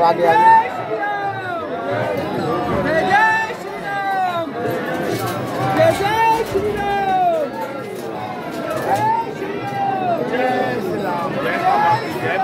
आगे आगे। जय बाबा जय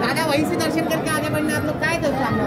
दादा वहीं से दर्शन करके आगे बढ़ना आप लोग काय थे सामने?